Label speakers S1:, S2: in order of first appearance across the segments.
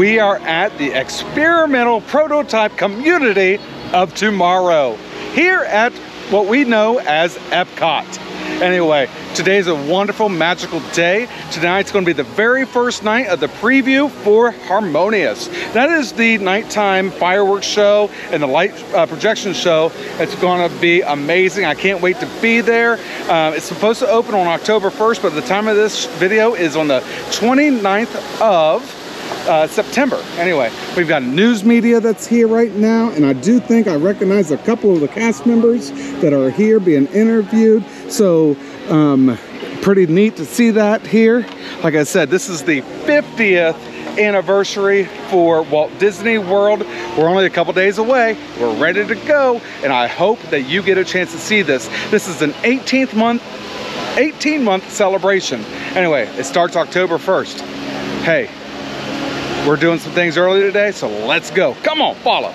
S1: we are at the experimental prototype community of tomorrow here at what we know as Epcot. Anyway, today's a wonderful, magical day. Tonight's going to be the very first night of the preview for Harmonious. That is the nighttime fireworks show and the light uh, projection show. It's going to be amazing. I can't wait to be there. Uh, it's supposed to open on October 1st, but the time of this video is on the 29th of uh, September. Anyway, we've got news media that's here right now, and I do think I recognize a couple of the cast members that are here being interviewed. So, um, pretty neat to see that here. Like I said, this is the 50th anniversary for Walt Disney World. We're only a couple days away. We're ready to go, and I hope that you get a chance to see this. This is an 18th month 18 month celebration. Anyway, it starts October 1st. Hey, we're doing some things early today, so let's go. Come on, follow.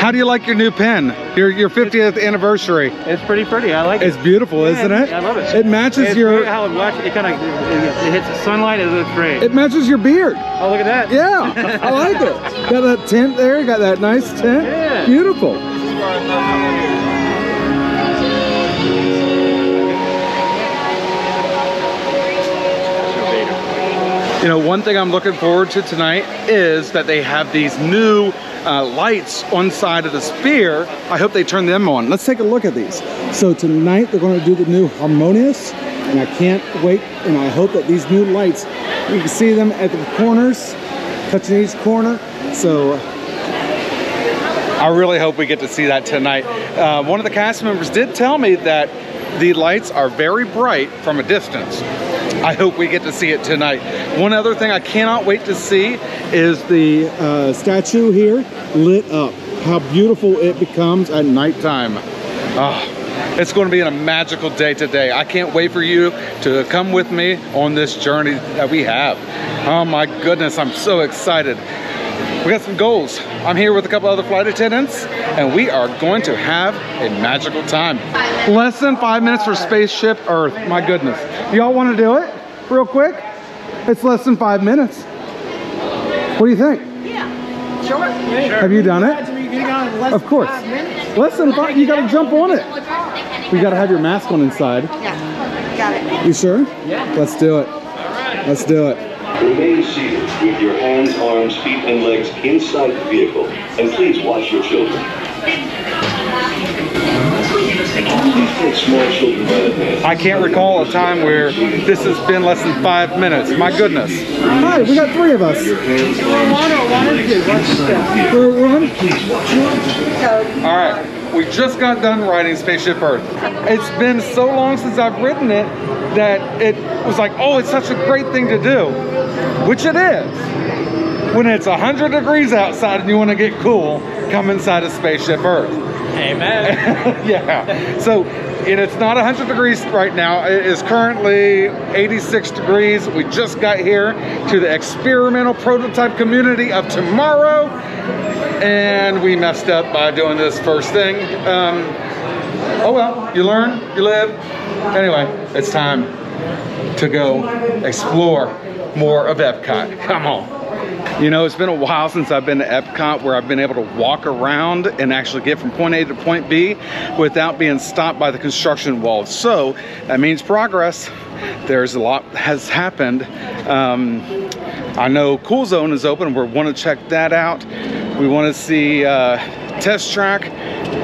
S1: How do you like your new pen? Your your 50th anniversary.
S2: It's pretty pretty. I like it.
S1: It's beautiful,
S2: Yeah,
S1: isn't it?
S2: I love it.
S1: It matches
S2: It's
S1: your
S2: how it, watch, it kind of it, it hits the sunlight. It looks great.
S1: it matches your beard.
S2: oh, look at that.
S1: Yeah, I like it. Got that tint there, got that nice tint.
S2: Yeah.
S1: Beautiful. You know, one thing I'm looking forward to tonight is that they have these new uh, lights on side of the sphere. I hope they turn them on. Let's take a look at these. So tonight they're going to do the new Harmonious, and I can't wait. And I hope that these new lights, you can see them at the corners, touching each corner. So I really hope we get to see that tonight. Uh, one of the cast members did tell me that the lights are very bright from a distance. I hope we get to see it tonight. One other thing I cannot wait to see is the uh, statue here lit up. How beautiful it becomes at nighttime. Ah, it's going to be a magical day today. I can't wait for you to come with me on this journey that we have. Oh my goodness, I'm so excited. We got some goals. I'm here with a couple other flight attendants, and we are going to have a magical time. Less than five minutes for Spaceship Earth. My goodness. Y'all want to do it real quick? It's less than five minutes. What do you think?
S3: Yeah, Sure.
S1: Have you done it? Of course. Less than five. You got to jump on it. We got to have your mask on inside.
S3: Yeah, got it.
S1: You sure? Yeah. Let's do it. Let's do it.
S4: Remain seated with your hands, arms, feet, and legs inside the vehicle. And please watch your children.
S1: I can't recall a time where this has been less than five minutes. My goodness. Hi, we got three of us. For one? All right, we just got done riding Spaceship Earth. It's been so long since I've ridden it that it was like, oh, it's such a great thing to do, which it is. When it's 100 degrees outside and you want to get cool, come inside a Spaceship Earth.
S2: Amen.
S1: yeah. So, and it's not 100 degrees right now. It is currently 86 degrees. We just got here to the experimental prototype community of tomorrow, and we messed up by doing this first thing. Um, oh well, you learn, you live. Anyway, it's time to go explore more of Epcot. Come on. You know, it's been a while since I've been to Epcot where I've been able to walk around and actually get from point A to point B without being stopped by the construction walls. So that means progress. There's a lot has happened. Um, I know Cool Zone is open. We want to check that out. We want to see uh, Test Track.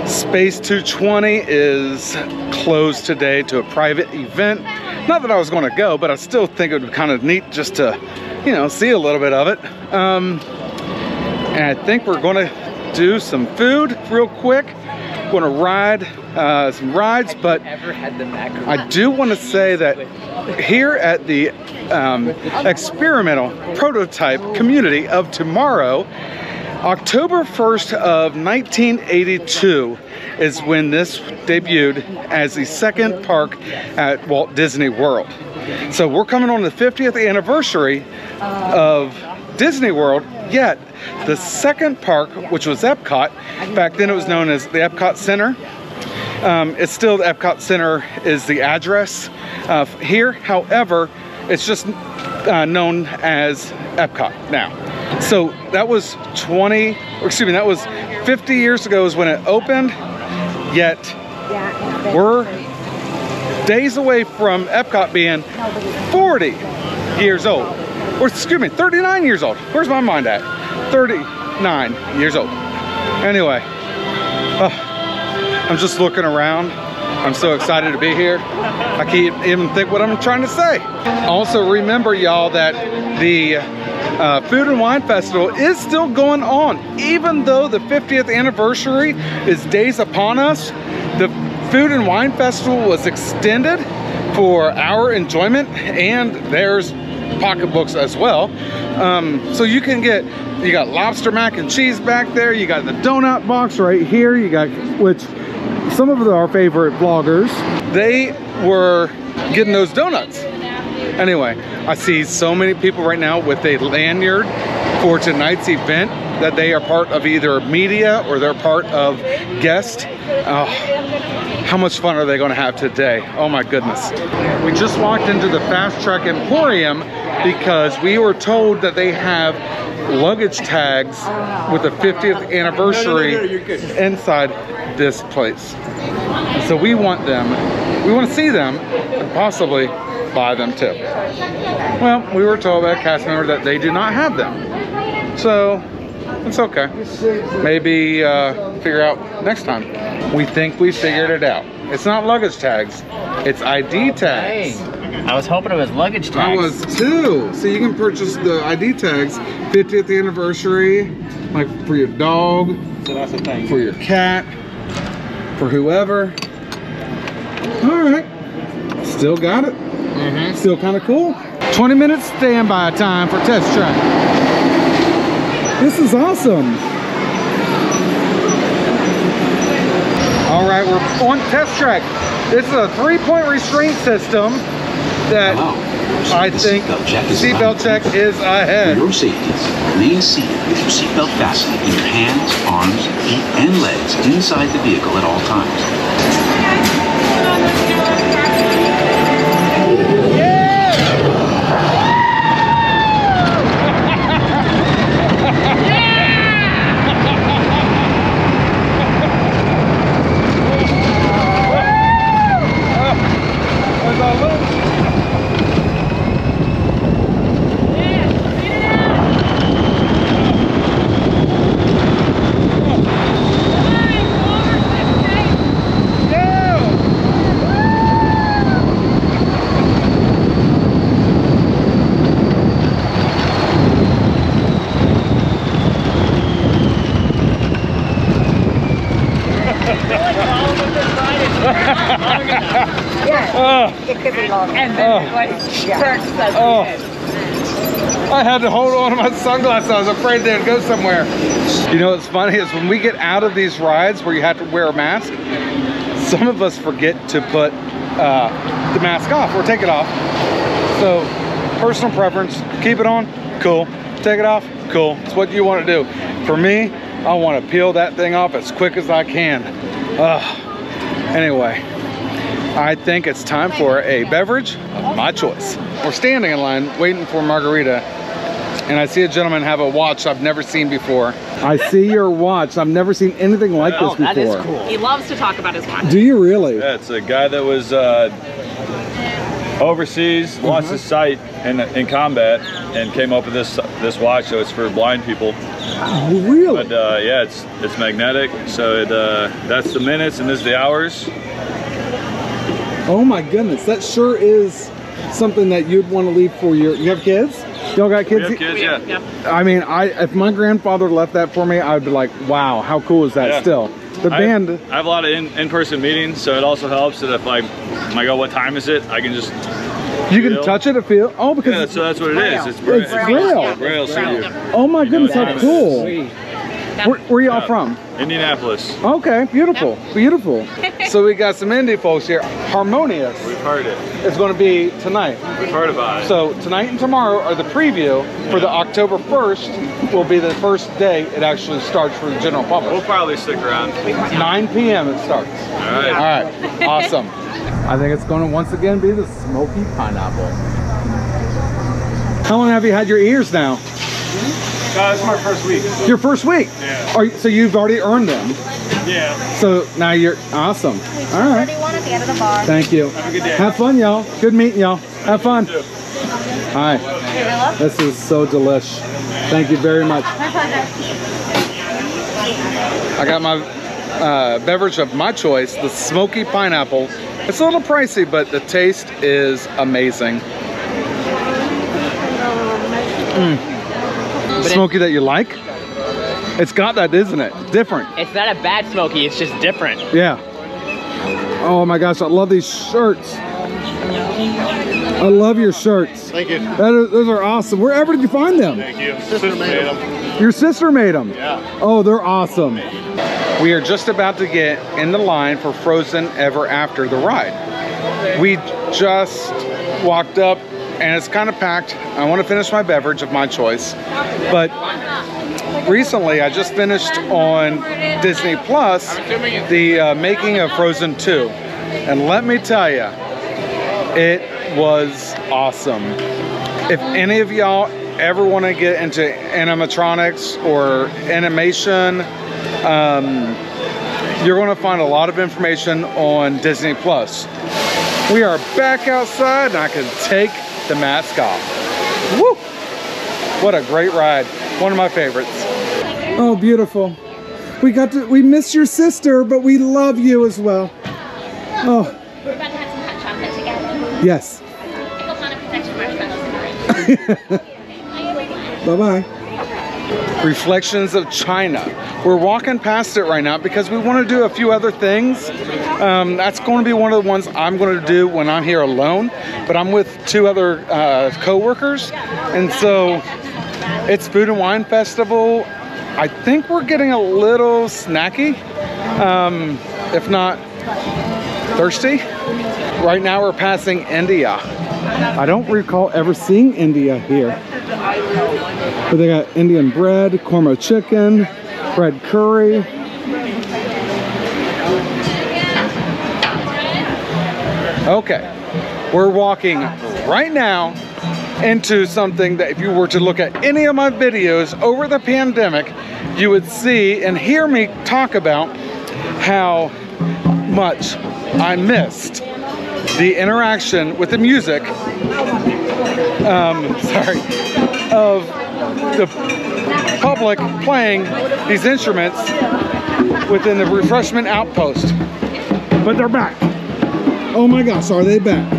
S1: Space 220 is closed today to a private event. Not that I was going to go, but I still think it would be kind of neat just to, you know, see a little bit of it. Um, and I think we're going to do some food real quick. Going to ride uh, some rides, but
S2: Ever had the?
S1: I do want to say that here at the um, experimental prototype community of tomorrow, October 1st of 1982 is when this debuted as the second park at Walt Disney World. So we're coming on the 50th anniversary of Disney World, yet the second park, which was Epcot, back then it was known as the Epcot Center, um, it's still the Epcot Center is the address uh, here. However, it's just uh, known as Epcot now. So that was 20, or excuse me, that was 50 years ago is when it opened. Yet we're days away from Epcot being 40 years old. Or excuse me, 39 years old. Where's my mind at? 39 years old. Anyway, I'm just looking around. I'm so excited to be here. I can't even think what I'm trying to say. Also remember y'all that the uh, Food and Wine Festival is still going on. Even though the 50th anniversary is days upon us, the Food and Wine Festival was extended for our enjoyment and there's pocketbooks as well. Um, so you can get, you got lobster mac and cheese back there, you got the donut box right here, you got, which some of our favorite vloggers, they were getting those donuts. Anyway, I see so many people right now with a lanyard for tonight's event that they are part of either media or they're part of guest. Oh, how much fun are they going to have today? Oh my goodness. We just walked into the Fast Track Emporium because we were told that they have luggage tags with the 50th anniversary inside this place. So we want them, we want to see them and possibly buy them too. Well, we were told by a cast member that they do not have them. So it's okay. Maybe uh, figure out next time. We think we figured it out. It's not luggage tags, it's ID tags.
S2: I was hoping it was luggage tags.
S1: I was too. So you can purchase the ID tags, 50th anniversary, like for your dog,
S5: So that's the thing.
S1: for your cat, for whoever. All right, still got it.
S2: Mhm.
S1: Still kind of cool. 20 minutes standby time for test track. This is awesome. All right, we're on test track. This is a three-point restraint system that
S6: Hello.
S1: I think
S6: seatbelt check is
S1: seatbelt
S6: live.
S1: check is
S6: For
S1: ahead.
S6: your safety, remain seated with your seatbelt fastened in your hands, arms, feet, and legs inside the vehicle at all times.
S3: Yeah, it could be longer. And
S1: then
S3: like, yeah.
S1: Oh. I had to hold on to my sunglasses. I was afraid they'd go somewhere. You know what's funny is when we get out of these rides where you have to wear a mask, some of us forget to put uh, the mask off or take it off. So personal preference, keep it on, cool. Take it off, cool. It's what you want to do. For me, I want to peel that thing off as quick as I can. Ugh. Anyway, I think it's time for a beverage of my choice. We're standing in line waiting for margarita and I see a gentleman have a watch I've never seen before. I see your watch. I've never seen anything like this
S2: Oh,
S1: before.
S2: that is cool.
S7: He loves to talk about his watch.
S1: Do you really?
S5: Yeah, it's a guy that was uh, overseas, lost his sight in, in combat, and came up with this this watch. So it's for blind people.
S1: Really?
S5: But uh, yeah, it's it's magnetic. So it uh, that's the minutes and this is the hours.
S1: Oh my goodness, that sure is something that you'd want to leave for your. You have kids? Y'all got
S5: We
S1: kids?
S5: have kids, yeah.
S7: Yep.
S1: I mean, I if my grandfather left that for me, I'd be like, wow, how cool is that?
S5: Yeah.
S1: Still, the
S5: I,
S1: band.
S5: I have a lot of in, in-person meetings, so it also helps that if I, when I go, what time is it? I can just
S1: you can touch it and feel. Oh, because
S5: yeah. So that's what it is. It's,
S1: It's braille.
S5: braille. So you,
S1: oh my goodness,
S5: know
S1: how
S5: what
S1: cool.
S5: Time
S1: Where, where y'all
S5: Yeah.
S1: from?
S5: Indianapolis.
S1: Okay, beautiful, beautiful. so we got some Indy folks here. Harmonious
S5: We've heard it. it.
S1: is going to be tonight.
S5: We've heard about it.
S1: So tonight and tomorrow are the preview for the October 1st will be the first day it actually starts for the general public.
S5: we'll probably stick around.
S1: 9 p.m. it starts.
S5: All right.
S1: All right, awesome. I think it's going to once again be the smoky pineapple. How long have you had your ears now?
S5: Uh, it's my first week.
S1: Your first week.
S5: Yeah.
S1: Are you, so you've already earned them.
S5: Yeah.
S1: So now you're awesome. All right.
S3: Thirty-one at the end of the bar.
S1: Thank you.
S5: a good day.
S1: Have fun, y'all. Good meeting y'all. Have fun. Hi. This is so delish. Thank you very much. I got my uh, beverage of my choice, the smoky pineapple. It's a little pricey, but the taste is amazing. Mm. Smoky that you like? It's got that, isn't it? Different.
S2: It's not a bad smoky, it's just different.
S1: Yeah. Oh my gosh, I love these shirts. I love your shirts.
S5: Thank you.
S1: That is, those are awesome. Wherever did you find them?
S5: Thank you. Sister made them.
S1: Your sister made them.
S5: Yeah.
S1: Oh, they're awesome. We are just about to get in the line for Frozen Ever After the ride. We just walked up and it's kind of packed. I want to finish my beverage of my choice. But recently I just finished on Disney Plus the uh, making of Frozen 2. And let me tell you, it was awesome. If any of y'all ever want to get into animatronics or animation, um, you're going to find a lot of information on Disney Plus. We are back outside and I can take the mask off. Woo! What a great ride. One of my favorites. Oh, beautiful. We got to, we miss your sister, but we love you as well. Oh,
S7: We're about to have some hot chocolate together.
S1: yes.
S7: Pickle pineapple extra marshmallows.
S1: Bye-bye. Reflections of China. We're walking past it right now because we want to do a few other things. Um, that's going to be one of the ones I'm going to do when I'm here alone, but I'm with two other uh, co-workers. And so it's Food and Wine Festival. I think we're getting a little snacky, um, if not thirsty. Right now we're passing India. I don't recall ever seeing India here. But they got Indian bread, korma chicken, bread curry. Okay, we're walking right now into something that if you were to look at any of my videos over the pandemic, you would see and hear me talk about how much I missed the interaction with the music um, sorry, of the public playing these instruments within the refreshment outpost. But they're back. Oh my gosh, are they back?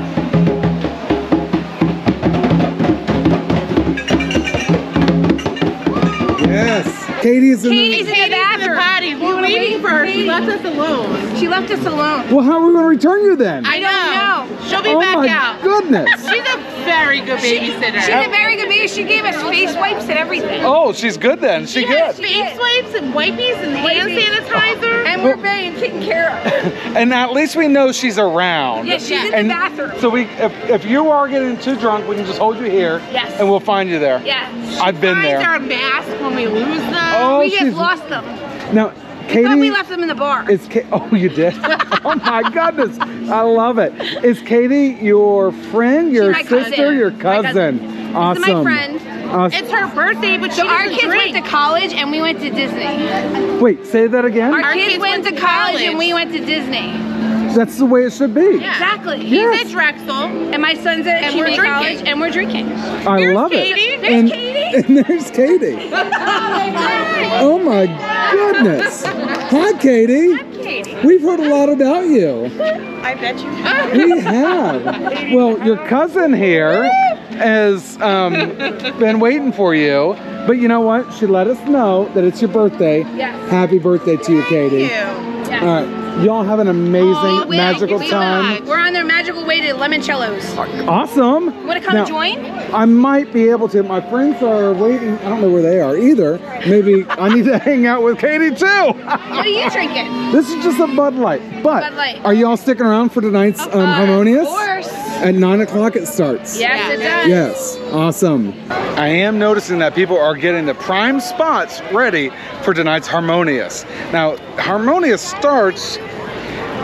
S1: Yes. Katie is in
S3: Katie's
S1: the...
S3: in the bathroom.
S8: Patty, we're waiting for her. She left us alone.
S3: She left us alone.
S1: Well, how are we going to return you then?
S8: I don't know. She'll be
S1: oh
S8: back
S1: my
S8: out.
S1: goodness.
S8: She's a very good babysitter.
S3: She's a very good. She gave us face wipes and everything.
S1: Oh, she's good then. She
S8: She has
S1: good.
S8: face wipes and wipies and hand sanitizer.
S3: And we're being taken care of.
S1: And at least we know she's around.
S3: Yeah, she's in
S1: and
S3: the bathroom.
S1: So we, if, if you are getting too drunk, we can just hold you here.
S3: Yes.
S1: And we'll find you there.
S3: Yeah.
S1: I've been
S8: Finds
S1: there.
S8: our mask when we lose them.
S1: Oh,
S3: we just lost them.
S1: now. Katie,
S3: But we left them in the bar.
S1: is Ka- oh you did? oh my goodness, I love it. Is Katie your friend, your sister,
S3: cousin.
S1: your
S3: My
S1: cousin?
S3: cousin.
S1: Awesome.
S3: This is my friend.
S1: Awesome.
S8: It's her birthday, but she
S3: So our kids
S8: drink.
S3: went to college and we went to Disney.
S1: Wait, say that again.
S3: Our, kids, went, to college, and we went to Disney.
S1: That's the way it should be.
S8: Yeah.
S3: Exactly.
S8: He's
S1: Yes.
S8: at Drexel.
S3: And my son's at
S8: And we're
S3: community
S8: drinking.
S3: college and we're drinking.
S1: I
S8: Here's
S1: love
S8: Katie.
S1: it.
S3: There's
S1: and,
S3: Katie.
S1: and there's Katie. Oh, oh my goodness. Hi, Katie.
S3: Katie.
S1: We've heard a lot about you.
S3: I bet you. Have.
S1: We have. Well, your cousin here has um, been waiting for you. But you know what? She let us know that it's your birthday.
S3: Yes.
S1: Happy birthday to you, Katie. Thank you. All right. Y'all have an amazing,
S3: Oh, we-
S1: magical
S3: we-
S1: time.
S3: We're on their magical way to limoncellos.
S1: Awesome.
S3: Want to come
S1: Now,
S3: join?
S1: I might be able to. My friends are waiting. I don't know where they are either. Maybe I need to hang out with Katie too.
S3: What are you drinking?
S1: this is just a Bud Light. But
S3: Bud Light.
S1: are y'all sticking around for tonight's um, Harmonious?
S3: Of course.
S1: At 9 o'clock it starts.
S3: Yes, it does.
S1: Yes, awesome. I am noticing that people are getting the prime spots ready for tonight's Harmonious. Now, Harmonious starts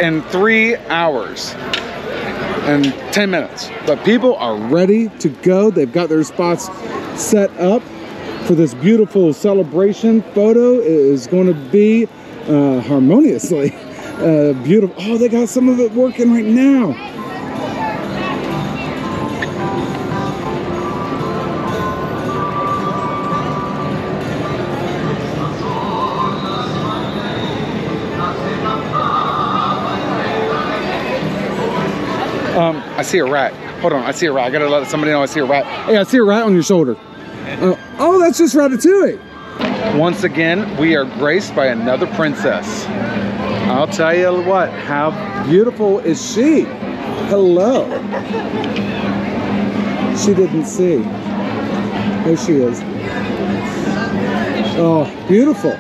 S1: in three hours. in 10 minutes. But people are ready to go. They've got their spots set up for this beautiful celebration photo. It is going to be uh, harmoniously uh, beautiful. Oh, they got some of it working right now. I see a rat. Hold on, I see a rat. I gotta let somebody know I see a rat. Hey, I see a rat on your shoulder. Uh, oh, that's just Ratatouille. Once again, we are graced by another princess. I'll tell you what, how beautiful is she? Hello. She didn't see. There she is. Oh, beautiful.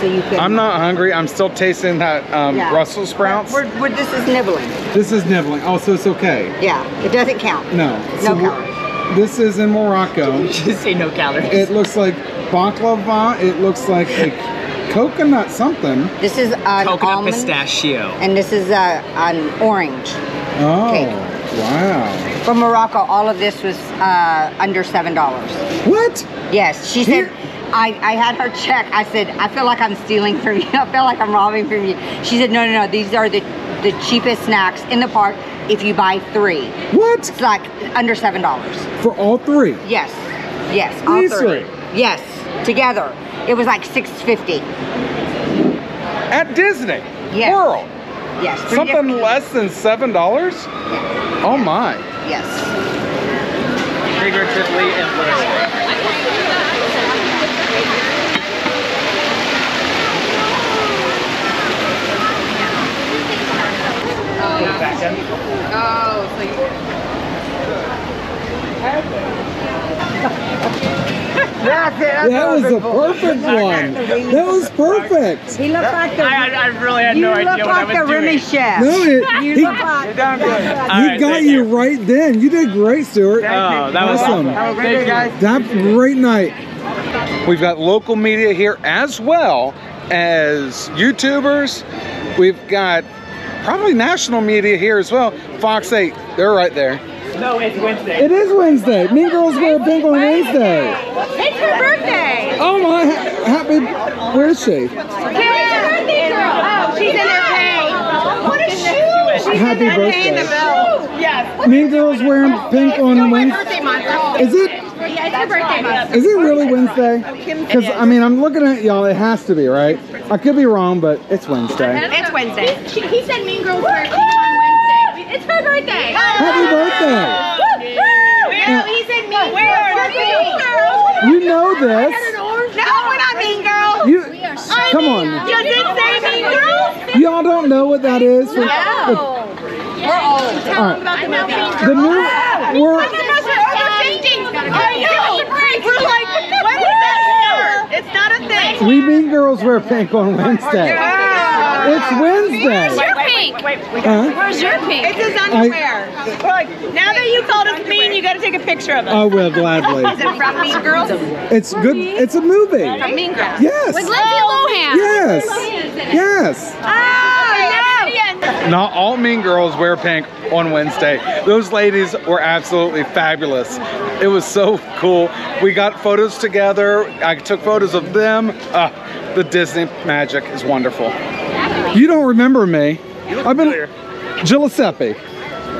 S9: So you can.
S1: I'm not hungry. I'm still tasting that um,
S9: Yeah.
S1: Brussels sprouts.
S9: We're, we're, this is nibbling.
S1: This is nibbling. Oh, so it's okay.
S9: Yeah, it doesn't count.
S1: No.
S9: No
S1: So
S9: calories.
S1: This is in Morocco.
S2: Just say no calories.
S1: It looks like baklava. It looks like a coconut something.
S9: This is an
S2: Coconut
S9: almond,
S2: pistachio.
S9: and this is uh, an orange.
S1: Oh,
S9: Okay.
S1: wow.
S9: From Morocco, all of this was uh, under seven dollars.
S1: What?
S9: Yes, she
S1: Here-
S9: said. I, I had her check. I said, I feel like I'm stealing from you. I feel like I'm robbing from you. She said, No, no, no. These are the the cheapest snacks in the park. If you buy three,
S1: What?
S9: it's like under seven dollars.
S1: For all three?
S9: Yes, yes, all
S1: These
S9: three.
S1: three?
S9: Yes, together. It was like six fifty.
S1: At Disney
S9: Yes.
S1: World.
S9: Yes,
S1: Something
S9: different-
S1: less than $7? Oh my.
S9: Yes.
S2: Figuratively and literally.
S9: That's it.
S1: That was a perfect one. That was perfect.
S9: He looked like the.
S2: I, I really had
S9: you
S2: no
S9: look
S2: idea what I
S9: like
S2: was
S9: the. Remy chef.
S1: No, it,
S9: You
S1: he,
S9: look like.
S1: he
S2: right,
S1: got
S2: thank
S1: you
S2: you.
S1: right then. You did great, Stuart.
S2: Oh, that was
S1: Awesome.
S2: awesome.
S9: Have a great day, guys.
S1: That great night. We've got local media here as well as YouTubers. We've got probably national media here as well. Fox 8, they're right there.
S2: No, it's Wednesday.
S1: It is Wednesday. Mean Girls Wear Pink on Wednesday.
S8: It's her birthday.
S1: Oh my, happy, where is she?
S8: Carrie's birthday girl. Oh, she's in there paying. What a shoe. She's
S1: Happy
S8: in there paying the
S1: birthday.
S8: Yes.
S1: Mean Girls wearing pink on Wednesday.
S8: Birthday month.
S1: Is it,
S8: Yeah, it's her birthday month.
S1: is it really Wednesday? Because, I mean, I'm looking at y'all, it has to be, right? I could be wrong, but it's Wednesday.
S8: It's Wednesday. He, he said Mean Girls wear pink on Wednesday. It's her birthday.
S1: Happy birthday.
S8: No, he said Mean Girls. Mean Girls.
S1: You know this.
S8: No, we're not Mean Girls.
S1: You, come on.
S8: You did say Mean Girls?
S1: Y'all don't know what that is?
S8: No. We're old. Tell
S1: All right.
S8: them about the movie.
S1: the new, we're,
S8: We're like, when is that here? It's not a thing.
S1: we mean girls wear pink on Wednesday. Oh It's Wednesday.
S8: Where's your pink?
S1: Huh?
S8: Where's your pink? It's his
S1: I-
S8: underwear. now that you called us mean, you got to take a picture of it.
S1: I will gladly.
S8: Is it from Mean Girls?
S1: It's good. It's a movie.
S8: From Mean Girls.
S1: Yes.
S8: With Lindsay Lohan.
S1: Yes. Yes.
S8: Oh, no.
S1: Not all mean girls wear pink on Wednesday. Those ladies were absolutely fabulous. It was so cool. We got photos together. I took photos of them. Uh, the Disney magic is wonderful. You don't remember me. I've been Giuseppe.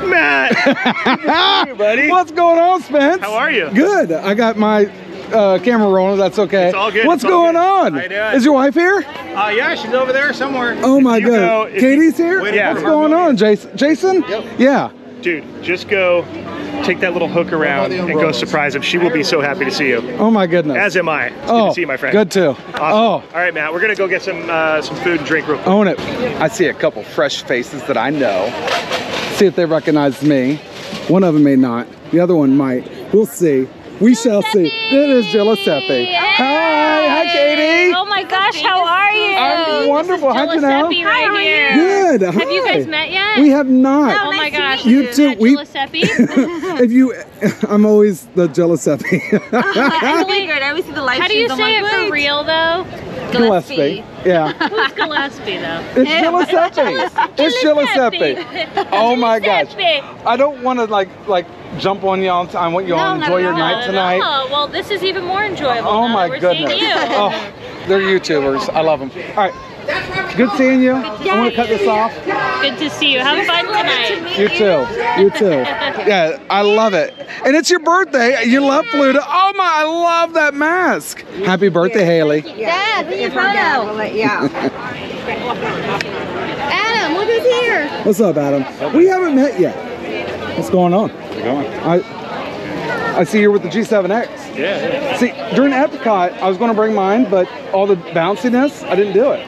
S10: Matt, buddy.
S1: What's going on, Spence?
S10: How are you?
S1: Good. I got my uh, camera rolling. That's okay.
S10: It's all good,
S1: What's
S10: all
S1: going
S10: good.
S1: on?
S10: You?
S1: Is your wife here?
S10: Uh, yeah, she's over there somewhere.
S1: Oh my
S10: you go-
S1: god. Katie's here?
S10: Yeah.
S1: What's going on, Jason? Jason? Yep. Yeah.
S10: Dude, just go take that little hook around and go surprise him. She will be so happy to see you.
S1: Oh my goodness.
S10: As am I. It's good
S1: oh,
S10: to see you, my friend.
S1: Good too.
S10: Awesome.
S1: Oh,
S10: All right, Matt. We're gonna go get some uh, some food and drink real quick.
S1: own it. I see a couple fresh faces that I know. See if they recognize me. One of them may not. The other one might. We'll see. We shall see. It is Giuseppe. Hi, hi, Katie.
S7: Oh my gosh, how are you?
S1: I'm wonderful. How'd you know?
S7: Giuseppe right here.
S1: Good.
S7: Have you guys met yet?
S1: We have not.
S7: Oh my gosh.
S1: You
S7: Is
S1: too.
S7: that
S1: We.
S7: Giuseppe?
S1: if you, I'm always the Giuseppe.
S7: Emily,
S8: I always see the live
S7: how do you
S8: streams.
S7: say
S8: I'm
S7: it for real though?
S1: Gillespie. Yeah.
S7: Who's Gillespie though?
S1: It's Giuseppe. It's Giuseppe. Oh my gosh. I don't want to like like jump on you all. I want you all to
S7: No,
S1: enjoy your
S7: no,
S1: night tonight.
S7: Oh, well, this is even more enjoyable.
S1: Oh
S7: now
S1: my
S7: that we're
S1: goodness.
S7: Seeing you.
S1: Oh, they're YouTubers. I love them. All right. Good seeing you. I want to cut this off.
S7: Good to see you. Have fun tonight.
S1: You too. You too. Yeah, I love it. And it's your birthday. You love Pluto. Oh my, I love that mask. Happy birthday, Haley.
S8: Dad, we
S9: If our dad will let- Yeah.
S8: Adam, look who's here.
S1: What's up, Adam? We haven't met yet. What's going on? I I see you're with the G7X.
S10: Yeah.
S1: See, during Epcot, I was going to bring mine, but all the bounciness, I didn't do it.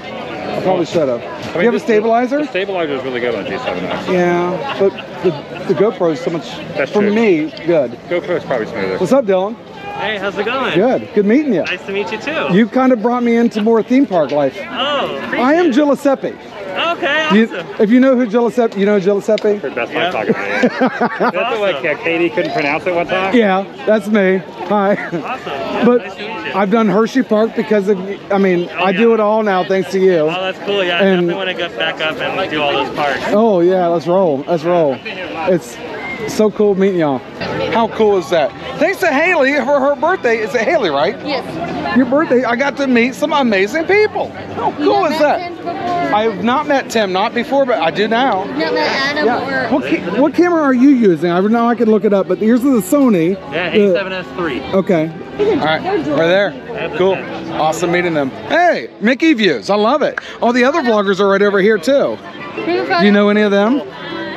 S1: I probably should have. Do you have a stabilizer?
S10: The stabilizer is really good on G7X.
S1: Yeah, but the, the GoPro is so much,
S10: That's
S1: for
S10: true.
S1: me, good.
S10: GoPro is probably smoother.
S1: What's up, Dylan?
S2: Hey, how's it going?
S1: Good. Good meeting you.
S2: Nice to meet you too.
S1: You kind of brought me into more theme park life.
S2: Oh,
S1: I am. Giuseppe.
S2: Okay,
S1: You, if you know who Giuseppe, you know Giuseppe?
S10: Heard Best Buy
S2: Yeah.
S10: talking about it. That's what like uh, Katie couldn't pronounce it one time.
S1: Yeah, that's me. Hi.
S2: Awesome. Yeah,
S1: But
S2: nice to meet you.
S1: I've done Hershey Park because of, I mean, I do it all now thanks to you.
S2: Oh, that's cool. Yeah, I
S1: And-
S2: definitely want to go back up and do all those parks.
S1: Oh yeah, let's roll. Let's roll. It's so cool meeting y'all. How cool is that? Thanks to Haley for her birthday. Is it Haley, right?
S8: Yes.
S1: Your birthday, I got to meet some amazing people. How cool is that? I have not met Tim, not before, but I do now.
S8: Not met Adam
S1: Yeah.
S8: or
S1: What, ca- what camera are you using? I know I could look it up, but here's the Sony.
S2: Yeah,
S1: The-
S2: A7S3.
S1: Okay. All right, right there. Cool. Awesome meeting them. Hey, Mickey Views. I love it. All the other vloggers are right over here too. Do you know any of them?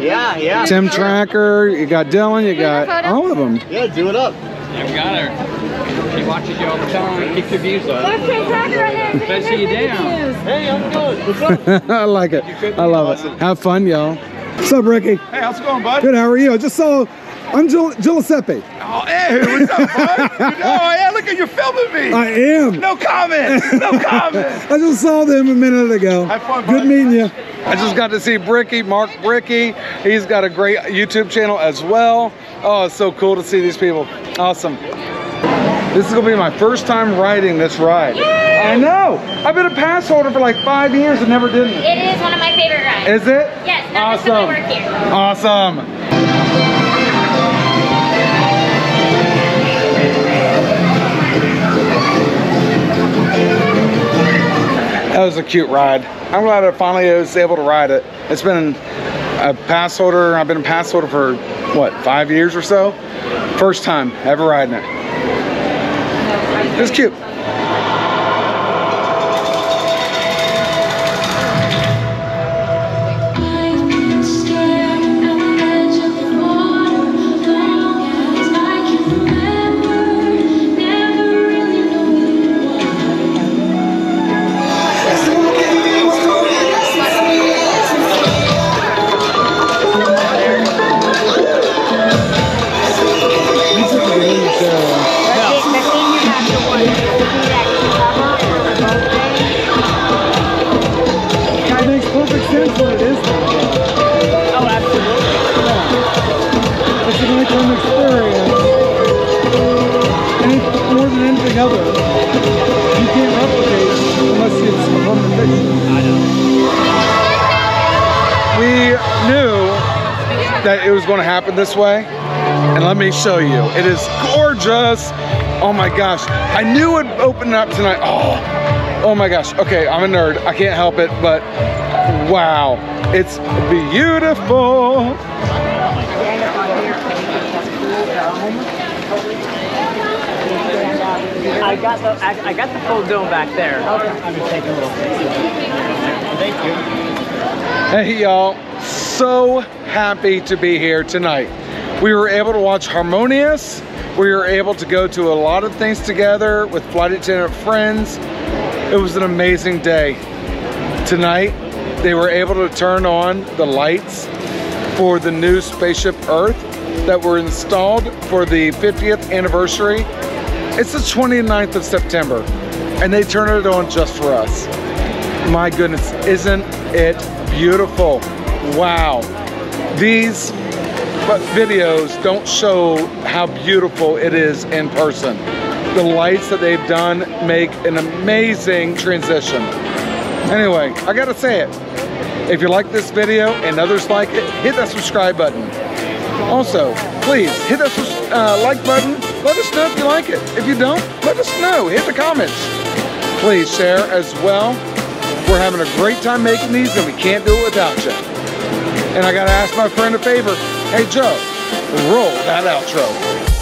S11: Yeah, yeah.
S1: Tim Tracker, you got Dylan, you got all of them.
S11: Yeah, do it up.
S12: I've got her. She watches you all the time. Keep your views up.
S8: There's Tim Tracker right
S12: see you down.
S11: Hey, I'm good. What's up?
S1: I like it. I love it. Have fun, y'all. What's up, Ricky?
S5: Hey, how's it going, bud?
S1: Good, how are you? I just saw, I'm Gil- Giuseppe.
S5: Oh, hey, what's up, bud? oh, yeah, look at you filming me.
S1: I am.
S5: No comment. No comment.
S1: I just saw them a minute ago.
S5: Have fun,
S1: Good
S5: bud.
S1: meeting you. I just got to see Bricky, Mark Bricky. He's got a great YouTube channel as well. Oh, it's so cool to see these people. Awesome. This is gonna be my first time riding this ride. Yay! I know. I've been a pass holder for like five years and never did it.
S7: It is one of my favorite rides.
S1: Is it?
S7: Yes, not just 'cause I
S1: awesome.
S7: work here.
S1: Awesome. That was a cute ride. I'm glad I finally was able to ride it. It's been a pass holder. I've been a pass holder for what, five years or so? First time ever riding it. It was cute. Home.
S2: I know.
S1: We knew that it was going to happen this way. And let me show you. It is gorgeous. Oh my gosh. I knew it would open up tonight. Oh, oh my gosh. Okay, I'm a nerd. I can't help it, but wow. It's beautiful.
S2: I got the I, I got the full dome back there. Okay. I'm just taking a little. Thank you.
S1: Hey y'all, so happy to be here tonight. We were able to watch Harmonious. We were able to go to a lot of things together with flight attendant friends. It was an amazing day. Tonight, they were able to turn on the lights for the new Spaceship Earth that were installed for the 50th anniversary. It's the 29th of September, and they turned it on just for us. My goodness, isn't it beautiful? Wow. These videos don't show how beautiful it is in person. the lights that they've done make an amazing transition. Anyway, I gotta say it. If you like this video and others like it, hit that subscribe button. Also, please hit that uh, like button. Let us know if you like it. If you don't, let us know. Hit the comments. Please share as well. We're having a great time making these and we can't do it without you. And I gotta ask my friend a favor. Hey Joe, roll that outro.